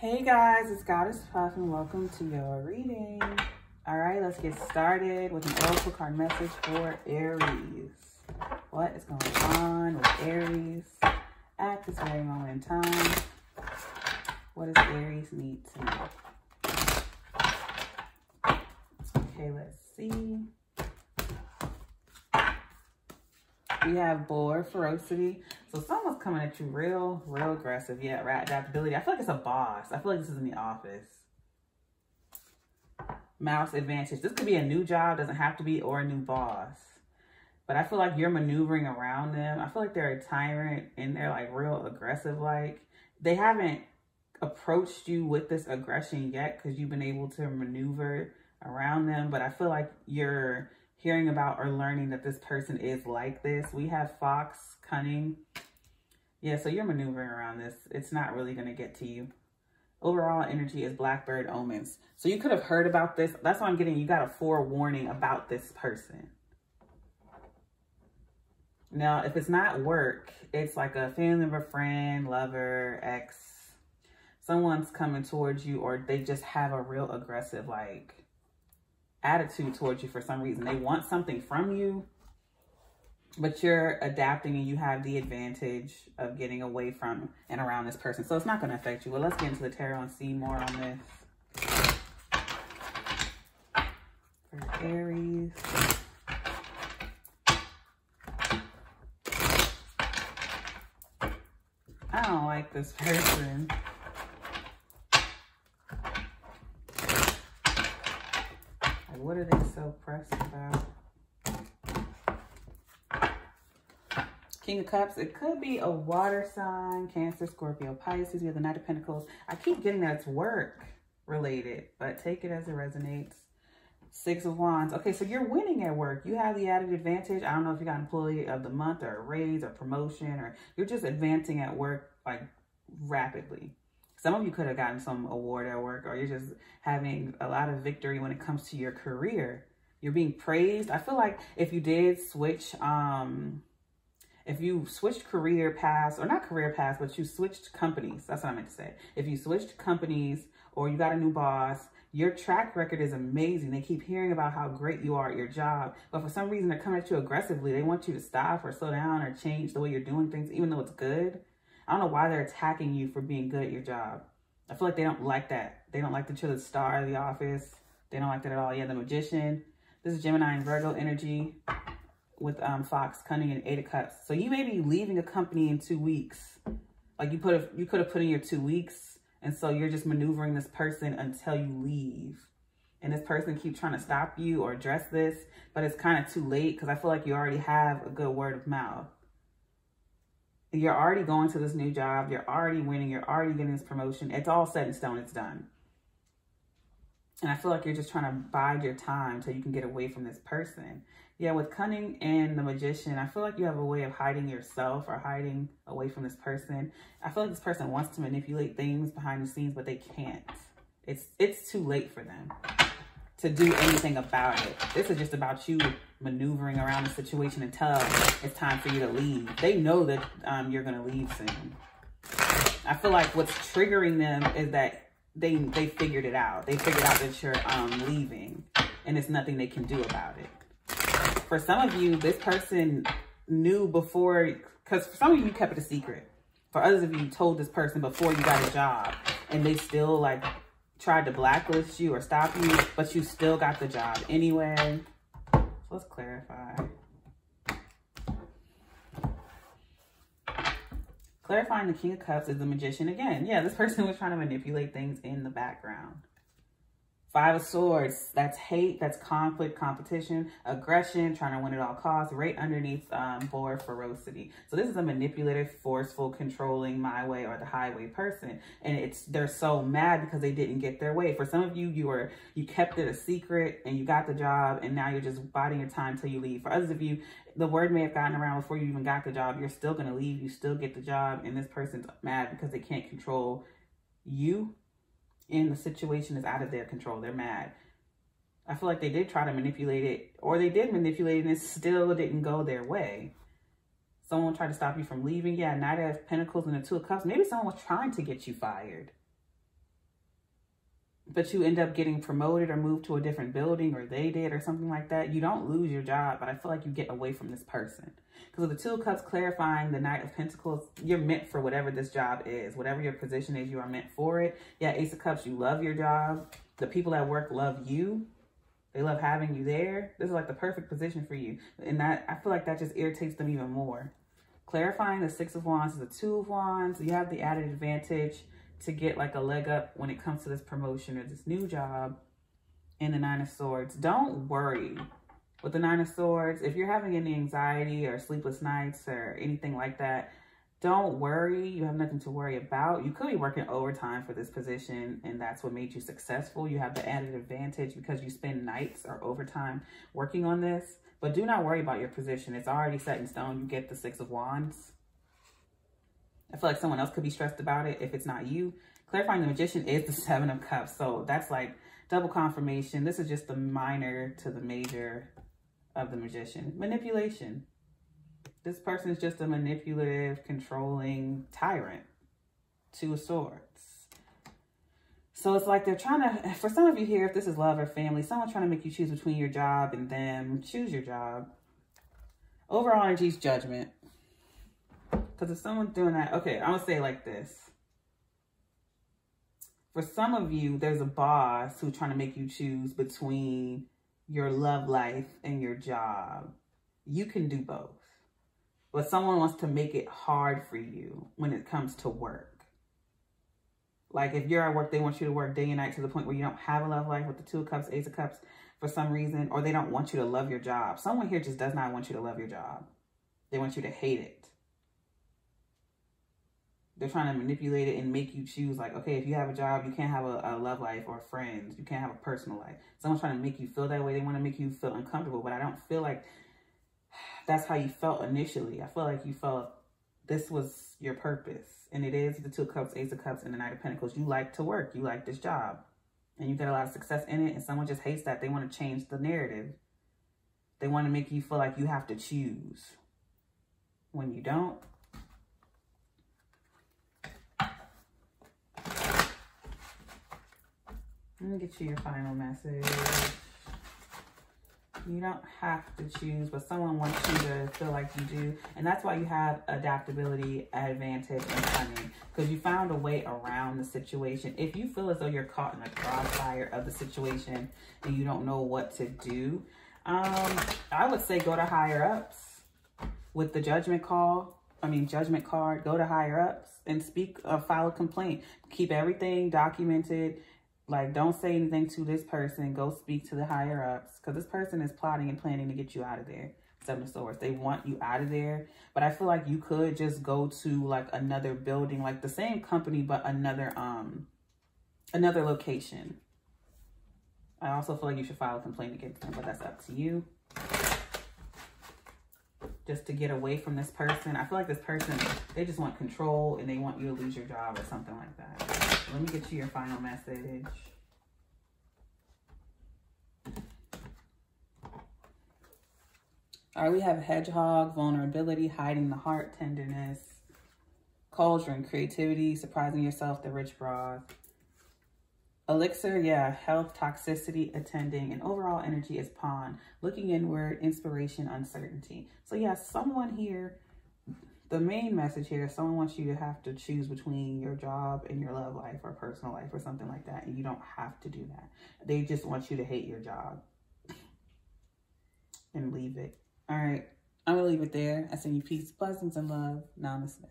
Hey guys, it's Goddess Puff and welcome to your reading. All right, let's get started with an oracle card message for Aries. What is going on with Aries at this very moment in time? What does Aries need to know? Okay, let's see. We have Boar Ferocity. So someone's coming at you real, real aggressive. Yeah, right. Adaptability. I feel like it's a boss. I feel like this is in the office. Mouse advantage. This could be a new job. Doesn't have to be or a new boss. But I feel like you're maneuvering around them. I feel like they're a tyrant and they're like real aggressive. Like they haven't approached you with this aggression yet because you've been able to maneuver around them. But I feel like you're hearing about or learning that this person is like this. We have Fox, Cunning. Yeah, so you're maneuvering around this. It's not really going to get to you. Overall energy is Blackbird Omens. So you could have heard about this. That's what I'm getting, you got a forewarning about this person. Now, if it's not work, it's like a family member, friend, lover, ex. Someone's coming towards you or they just have a real aggressive, like, attitude towards you for some reason. They want something from you, but you're adapting and you have the advantage of getting away from and around this person. So it's not going to affect you. Well, let's get into the tarot and see more on this. For Aries. I don't like this person. What are they so pressed about? King of Cups, it could be a water sign, Cancer, Scorpio, Pisces. We have the Knight of Pentacles. I keep getting that work related, but take it as it resonates. Six of Wands. Okay, so you're winning at work. You have the added advantage. I don't know if you got employee of the month or a raise or promotion or you're just advancing at work like rapidly. Some of you could have gotten some award at work or you're just having a lot of victory when it comes to your career. You're being praised. I feel like if you did switch, um, if you switched career paths, or not career paths, but you switched companies, that's what I meant to say. If you switched companies or you got a new boss, your track record is amazing. They keep hearing about how great you are at your job, but for some reason they're coming at you aggressively. They want you to stop or slow down or change the way you're doing things, even though it's good. I don't know why they're attacking you for being good at your job. I feel like they don't like that. They don't like that you're the star of the office. They don't like that at all. Yeah, the magician. This is Gemini and Virgo energy with um, Fox, Cunning, and Eight of Cups. So you may be leaving a company in two weeks. Like you put a, you could have put in your two weeks. And so you're just maneuvering this person until you leave. And this person keep trying to stop you or address this, but it's kind of too late because I feel like you already have a good word of mouth you're already going to this new job. You're already winning. You're already getting this promotion. It's all set in stone. It's done. And I feel like you're just trying to bide your time so you can get away from this person. Yeah, with Cunning and the Magician, I feel like you have a way of hiding yourself or hiding away from this person. I feel like this person wants to manipulate things behind the scenes, but they can't. It's it's too late for them to do anything about it. This is just about you maneuvering around the situation until it's time for you to leave. They know that um, you're going to leave soon. I feel like what's triggering them is that they they figured it out. They figured out that you're um, leaving and it's nothing they can do about it. For some of you, this person knew before, because for some of you, kept it a secret. For others of you, you told this person before you got a job and they still like tried to blacklist you or stop you, but you still got the job anyway. Let's clarify. Clarifying the King of Cups is the magician again. Yeah, this person was trying to manipulate things in the background. Five of Swords, that's hate, that's conflict, competition, aggression, trying to win at all costs, right underneath um, Boar Ferocity. So this is a manipulative, forceful, controlling my way or the highway person. And it's they're so mad because they didn't get their way. For some of you, you were you kept it a secret and you got the job and now you're just biding your time till you leave. For others of you, the word may have gotten around before you even got the job. You're still going to leave. You still get the job and this person's mad because they can't control you and the situation is out of their control. They're mad. I feel like they did try to manipulate it, or they did manipulate it and it still didn't go their way. Someone tried to stop you from leaving. Yeah, Knight of Pentacles and the Two of Cups. Maybe someone was trying to get you fired. But you end up getting promoted or moved to a different building or they did or something like that, you don't lose your job, but I feel like you get away from this person. Because with the Two Cups clarifying the Knight of Pentacles, you're meant for whatever this job is. Whatever your position is, you are meant for it. Yeah, Ace of Cups, you love your job. The people at work love you. They love having you there. This is like the perfect position for you. And that I feel like that just irritates them even more. Clarifying the Six of Wands is the Two of Wands. You have the added advantage to get like a leg up when it comes to this promotion or this new job in the Nine of Swords. Don't worry with the Nine of Swords. If you're having any anxiety or sleepless nights or anything like that, don't worry. You have nothing to worry about. You could be working overtime for this position and that's what made you successful. You have the added advantage because you spend nights or overtime working on this. But do not worry about your position. It's already set in stone. You get the Six of Wands. I feel like someone else could be stressed about it if it's not you. Clarifying the Magician is the Seven of Cups. So that's like double confirmation. This is just the minor to the major of the Magician. Manipulation. This person is just a manipulative, controlling tyrant. Two of Swords. So it's like they're trying to, for some of you here, if this is love or family, someone's trying to make you choose between your job and them. Choose your job. Overall energy is judgment. Because if someone's doing that, okay, I'm going to say like this. For some of you, there's a boss who's trying to make you choose between your love life and your job. You can do both. But someone wants to make it hard for you when it comes to work. Like if you're at work, they want you to work day and night to the point where you don't have a love life with the two of cups, ace of cups for some reason, or they don't want you to love your job. Someone here just does not want you to love your job. They want you to hate it they're trying to manipulate it and make you choose like, okay, if you have a job, you can't have a, a, love life or friends. You can't have a personal life. Someone's trying to make you feel that way. They want to make you feel uncomfortable, but I don't feel like that's how you felt initially. I feel like you felt this was your purpose. And it is the two of cups, ace of cups, and the knight of pentacles. You like to work. You like this job. And you get a lot of success in it. And someone just hates that. They want to change the narrative. They want to make you feel like you have to choose. When you don't, Let me get you your final message. You don't have to choose, but someone wants you to feel like you do. And that's why you have adaptability, advantage, and cunning. Because you found a way around the situation. If you feel as though you're caught in a crossfire of the situation and you don't know what to do, um, I would say go to higher ups with the judgment call. I mean, judgment card, go to higher ups and speak, uh, file a complaint. Keep everything documented like, don't say anything to this person. Go speak to the higher ups because this person is plotting and planning to get you out of there. Seven of Swords. They want you out of there. But I feel like you could just go to like another building, like the same company, but another um another location. I also feel like you should file a complaint against them, but that's up to you. Just to get away from this person. I feel like this person, they just want control and they want you to lose your job or something like that. Let me get you your final message. All right, we have hedgehog, vulnerability, hiding the heart, tenderness, cauldron, creativity, surprising yourself, the rich broth. Elixir, yeah, health, toxicity, attending, and overall energy is pawn. Looking inward, inspiration, uncertainty. So yeah, someone here the main message here is someone wants you to have to choose between your job and your love life or personal life or something like that. And you don't have to do that. They just want you to hate your job and leave it. All right. I'm going to leave it there. I send you peace, blessings, and love. Namaste.